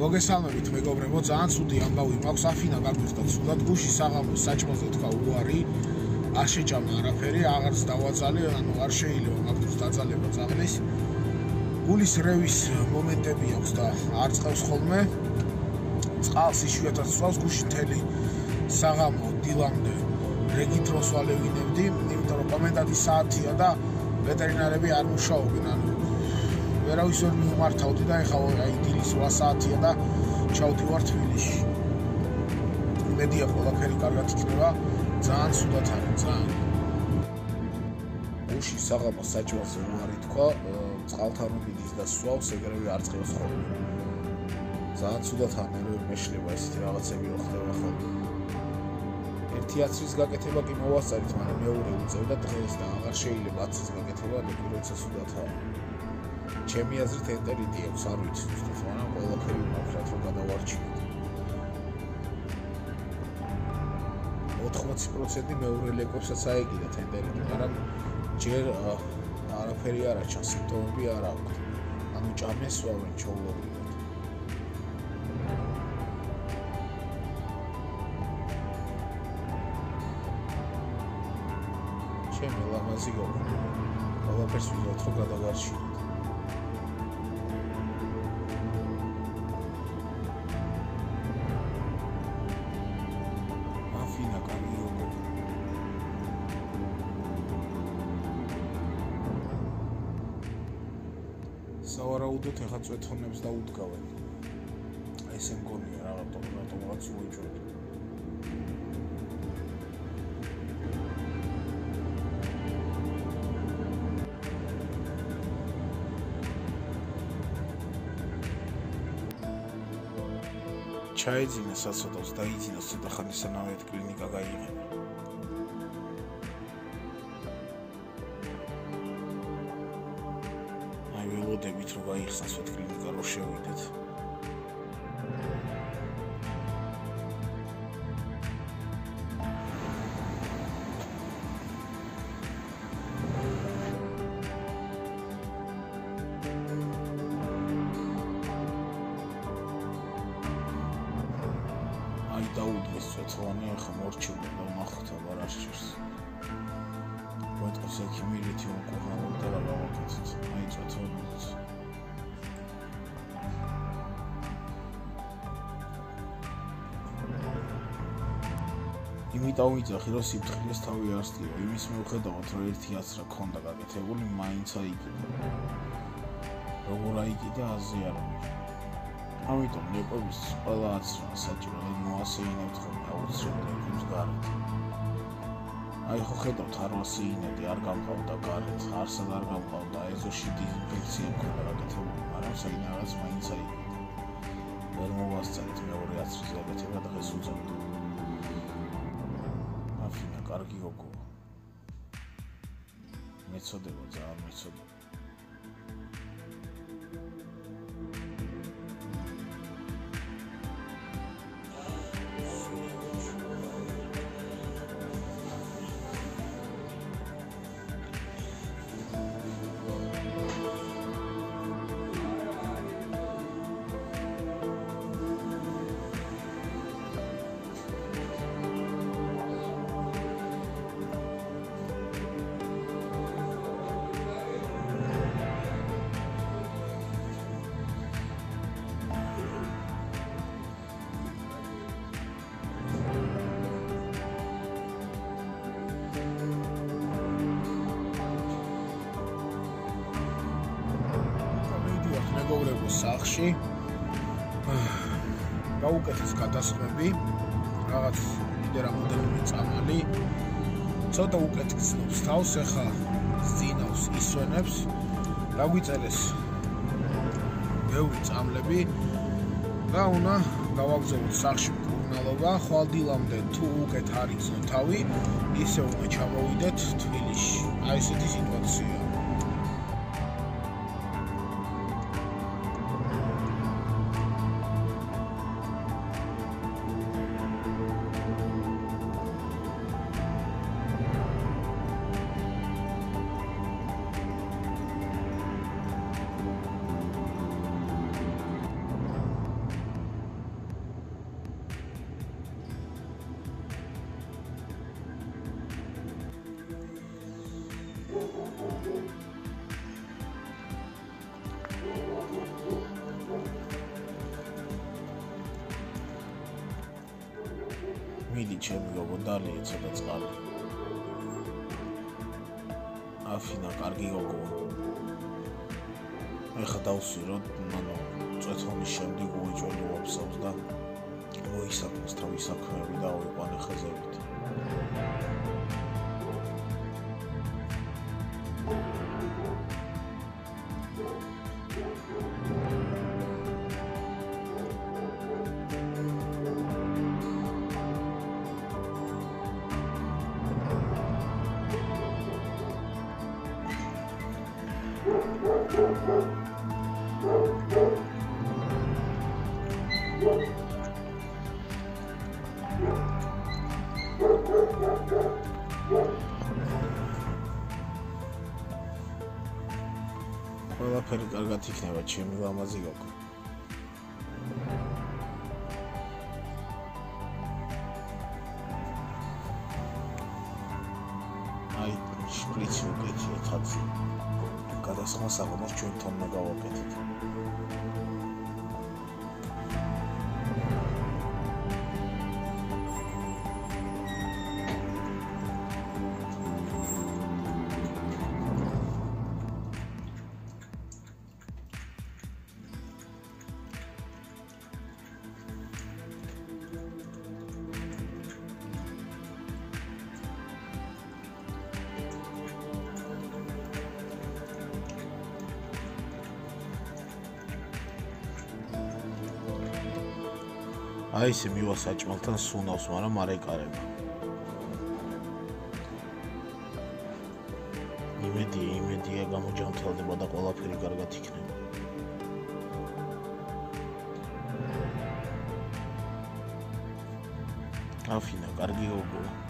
მოგესალმებით მეგობრებო, ძალიან ცუდი ამბავი მაქვს, αφინა გაგვიხდა ცუდად გუში საღამო საჭმელზე თქვა უარი. არ შეჭამა არაფერი, აღარც დავაწალე, ანუ არ შეიძლება მაგდროს დაძალება ძაღლის. გულის რევის მომენტები აქვს და არ წავს ხოლმე. წყალს იშვიათად სვავს გუში თელი საღამო დილამდე რეგიტროს ვალევინებდი, იმიტომ რომ კომენდანტი საათია და ვეტერინარები არ მუშაობენ, ანუ ვერავის ვერ მიმართავდი და ეხლა აი დილის 8 საათია და ჩავდივარ თბილისში. მედია ყველაფერი კარგად იქნება, ძალიან სულად არის, ძალიან. უში საღამო საჭმელს უარი თქვა, წყალთან მიდის და სვავს, ეგრევე არ წყევს ხოლმე. ძალიან სულად ამერე მეშლება ესეთი რაღაცები ხდება ხოლმე. ერთი აცრის გაკეთება კი მოვასწარით, მაგრამ მეორე უწევდა დღეს და აღარ შეიძლება აცრის გაკეთება, როცა სულად არის. ჩემი აზრით ენტერიტი აქვს, არ ვიცი, უბრალოდ მაგრამ ყველაფერი მაქვს რომ გადავარჩინო. 80% მეორე ლეკებსაც აიგიდა ენტერიტი, მაგრამ ჯერ არაფერი არ აჩა, სიმპტომები არ აქვს. ანუ ჭამეს ვავენ ჩოულობრივად. ჩემი ლამაზი გოგო. ყველაფერს ვიზოთ რომ გადავარჩინო. სავარაუდოდ ეხა წვეთონებს დაუდგავენ. ესე მგონია რა რატომ რატომღაც უეჭვებ. ჩაიძინა საცოდოს და იძინა ცოტა ხანი სანავე კლინიკა გაიღება. გაიხსნას ვეთ კლინიკა რო შევიდეთ. აი დაუდგეს ცოცხლანი ახლა მორჩილი და ნახოთ აბა რა შეჭერს. ვეთქოს ექიმილითი უკუღალო და რა გავაკეთეთ. აი წათონის. იმიტომ ვიძახი რომ სიფრთხილეს თავი არ სტიო. იმის მიუხედავად რომ ერთი აცრა ქონდა გაკეთებული, მაინც აიგო. როგორ აიგიდა აზე არ ამიტომ ლეპოვის ყველა აცრა საჭირო მოასეინებთ ხოლმე აუცილებლად იმის გარეთ. აი ხო ხედავთ არ მოსიინები არ გამყავდა გარეთ არსად არ გამყავდა ეზოში დიზინფექცია მქონდა გაკეთებული მაგრამ საინაღაც მაინც აი ვერ მოვასწრეთ მეორე აცრის გაკეთება დღეს უძებდი აფინა კარგი გოგო მეწოდება ძალიან მეწოდება მეგობრებო სახში გაუკეთეს გადასხმები რაღაც კიდე რამოდენიმე წამალი. ცოტა უკეთესნობს თავს ახლა ძინავს ისვენებს. დაგვიწელეს ბევრი წამლები და უნდა გავაგზავნოთ სახში მკურნალობა. ხვალდილამდე თუ უკეთ არის თავი ისე უნდა ჩამოვიდეთ თბილისში. აი ესეთი სიტუაციაა მიდი ჩემი გოგო დალიე ცოტა წყალი. აფინა კარგი გოგო. ეხა დავსვი რომ ანუ წეთონის შემდეგ უეჭველი ვაფსავს და მოისაქმოს თავის საქმეები და აიყვანე ხაზებით ყველაფერი კარგად იქნება, ჩემი ლამაზი გოგო. აი, შპრიცი უკეთია ხაცი. გადასხმა საღამოს ჩვენ თან მოგავაკეთეთ. აი ესე მივა საჭმელთან სუნავს, მაგრამ არ ეკარება. იმედი, იმედია გამოჯანმრთელდება და ყველაფერი კარგად იქნება. აფინა, კარგი გოგოა.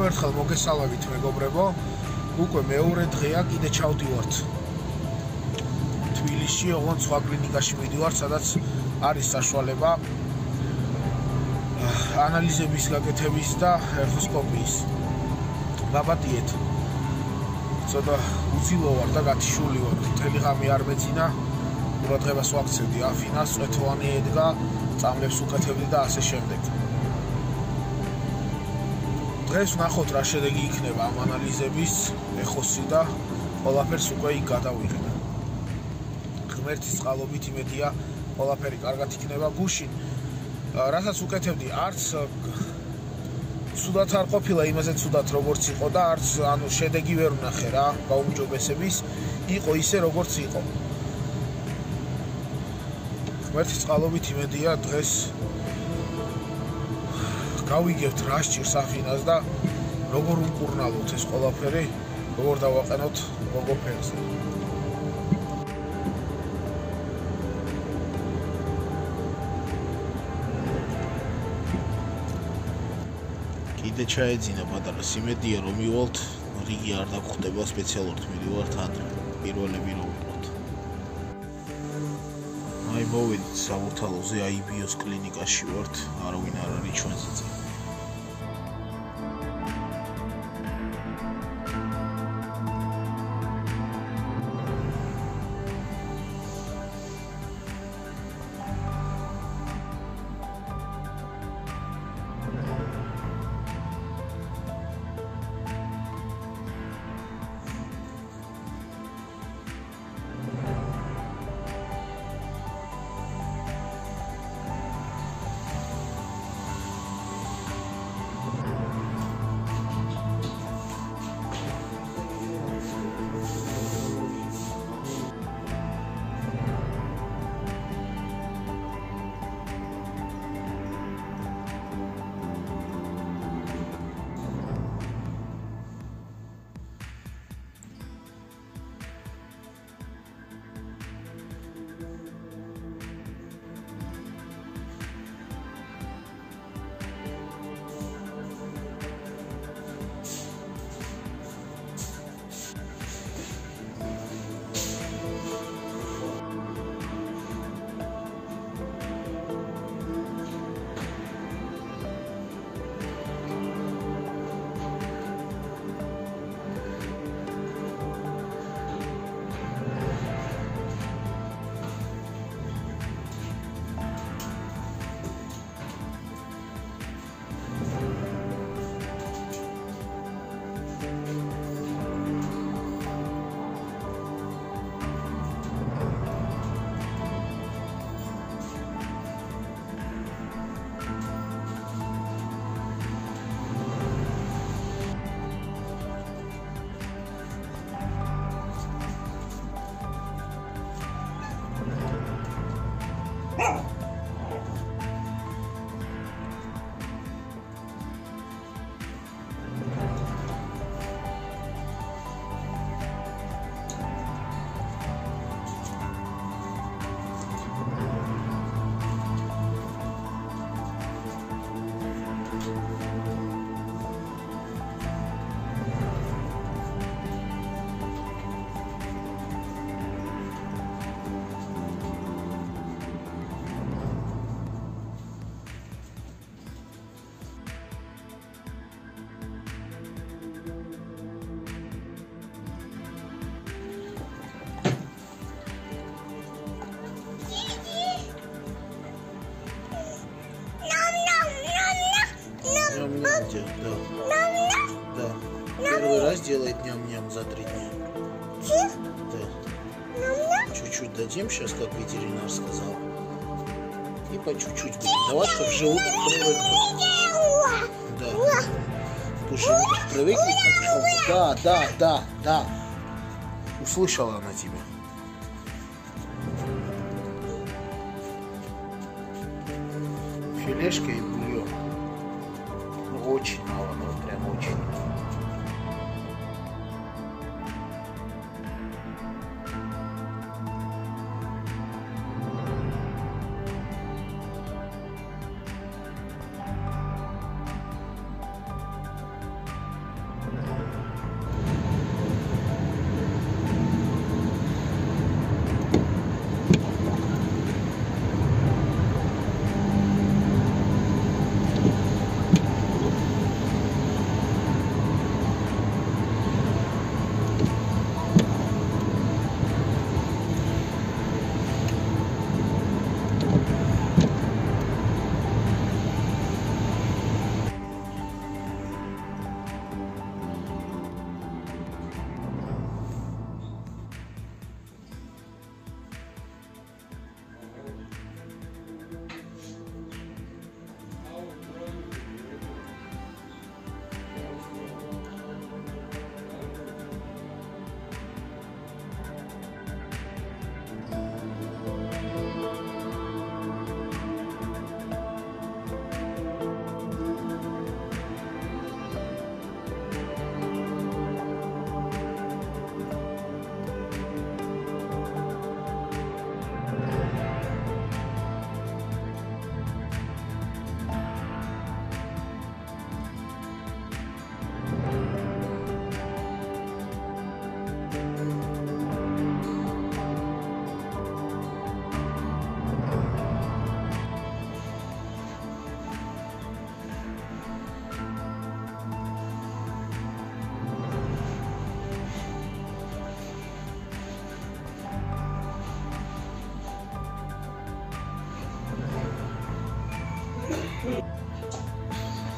კიდევ ერთხელ მოგესალმებით მეგობრებო. უკვე მეორე დღეა კიდე ჩავდივართ. თბილისში, ოღონდ სხვა კლინიკაში მიდივართ, სადაც არის საშუალება ანალიზების გაკეთების და ეხოსკოპიის. ბაბატიეთ. ცოტა უცილო ვარ და გათიშული ვარ. მთელი ღამე არ მეცინა. ყურადღებას ვაქცევდი აფინას, წვეთოვანი ედგა, წამლებს უკეთებდი და ასე შემდეგ. დღეს ნახოთ რა შედეგი იქნება ამ ანალიზების ეხოსი და ყველაფერს უკვე იქ გადავიღებ. ღმერთის წყალობით იმედია ყველაფერი კარგად იქნება გუშინ. რასაც უკეთებდი, არც სუდათ არ ყოფილა იმაზე სუდათ როგორც იყო და არც ანუ შედეგი ვერ ვნახე რა გაუმჯობესების. იყო ისე როგორც იყო. ღმერთის წყალობით იმედია დღეს გავიგებთ რა სჭირს ახინას და როგორ უკურნალოთ ეს ყველაფერი, როგორ დავაყენოთ როგორ ფერზე. კიდე ჩაეძინა პატარა სიმედია რომ მივალთ რიგი არ დაგხვდება სპეციალურად მივიდივართ ადრე პირველები რომ ვიყოთ აი მოვიდით სამურთალოზე აი ბიოს კლინიკაში ვართ არავინ არ არის ჩვენზე წინ раз делает ням-ням за три дня? Да. Чуть-чуть дадим сейчас, как ветеринар сказал. И по чуть-чуть будем давать, как желудок привыкнет. Да. Пусть желудок привыкнет. Да, да, да, да. Услышала она тебя. Филешка и бульон. Ну, очень мало, прям очень.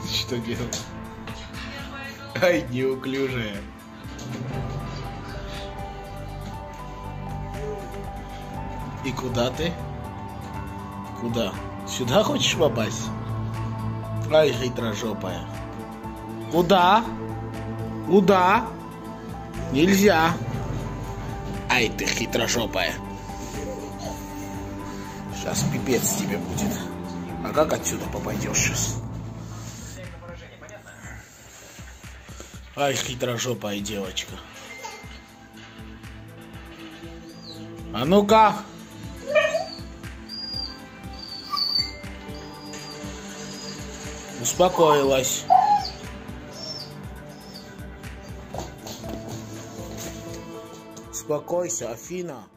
Что делать? Ай, неуклюжая. И куда ты? Куда? Сюда хочешь попасть? Ай, хитрожопая. Куда? Куда? Нельзя. Ай, ты хитрожопая. Сейчас пипец тебе будет. А как отсюда попадешь сейчас? Ай, хитрожопая девочка. А ну-ка! Успокоилась. Успокойся, Афина.